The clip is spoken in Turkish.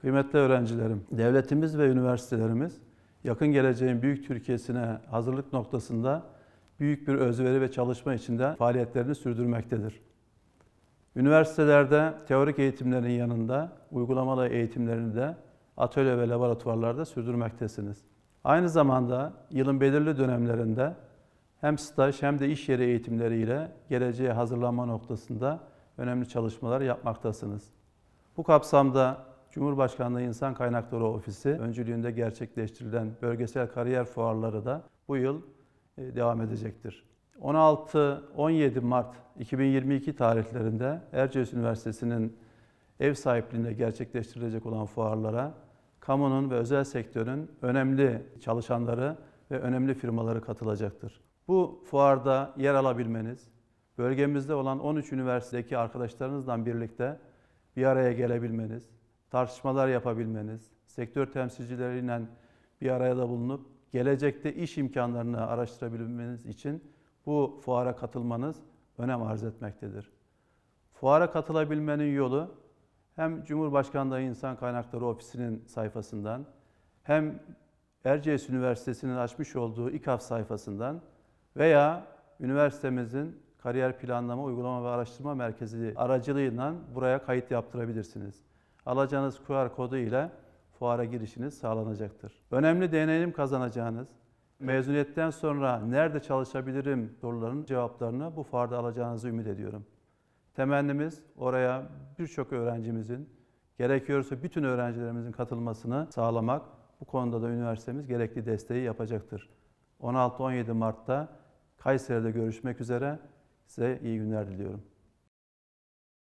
Kıymetli öğrencilerim, devletimiz ve üniversitelerimiz yakın geleceğin büyük Türkiye'sine hazırlık noktasında büyük bir özveri ve çalışma içinde faaliyetlerini sürdürmektedir. Üniversitelerde teorik eğitimlerin yanında uygulamalı eğitimlerini de atölye ve laboratuvarlarda sürdürmektesiniz. Aynı zamanda yılın belirli dönemlerinde hem staj hem de iş yeri eğitimleriyle geleceğe hazırlanma noktasında önemli çalışmalar yapmaktasınız. Bu kapsamda Cumhurbaşkanlığı İnsan Kaynakları Ofisi öncülüğünde gerçekleştirilen bölgesel kariyer fuarları da bu yıl e, devam edecektir. 16-17 Mart 2022 tarihlerinde Erciyes Üniversitesi'nin ev sahipliğinde gerçekleştirilecek olan fuarlara kamunun ve özel sektörün önemli çalışanları ve önemli firmaları katılacaktır. Bu fuarda yer alabilmeniz, bölgemizde olan 13 üniversitedeki arkadaşlarınızla birlikte bir araya gelebilmeniz, tartışmalar yapabilmeniz, sektör temsilcileriyle bir araya bulunup gelecekte iş imkanlarını araştırabilmeniz için bu fuara katılmanız önem arz etmektedir. Fuara katılabilmenin yolu hem Cumhurbaşkanlığı İnsan Kaynakları Ofisi'nin sayfasından hem Erciyes Üniversitesi'nin açmış olduğu İKAF sayfasından veya üniversitemizin kariyer planlama, uygulama ve araştırma merkezi aracılığıyla buraya kayıt yaptırabilirsiniz. Alacağınız QR kodu ile fuara girişiniz sağlanacaktır. Önemli deneyim kazanacağınız, mezuniyetten sonra nerede çalışabilirim sorularının cevaplarını bu fuarda alacağınızı ümit ediyorum. Temennimiz oraya birçok öğrencimizin, gerekiyorsa bütün öğrencilerimizin katılmasını sağlamak. Bu konuda da üniversitemiz gerekli desteği yapacaktır. 16-17 Mart'ta Kayseri'de görüşmek üzere. Size iyi günler diliyorum.